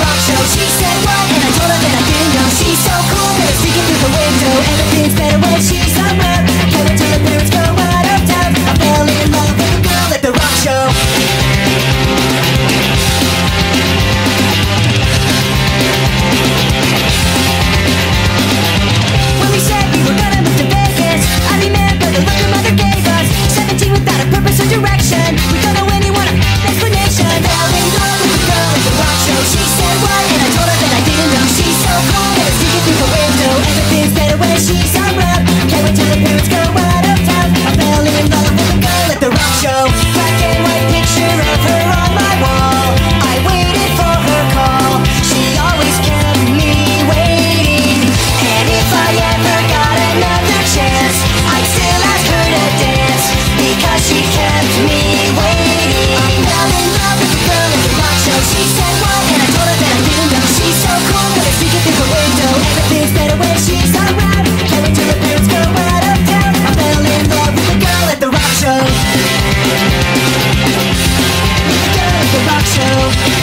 rock show She said what? And I told her that I didn't know She's so cool that it's leaking through the window Everything's better when she Thank you.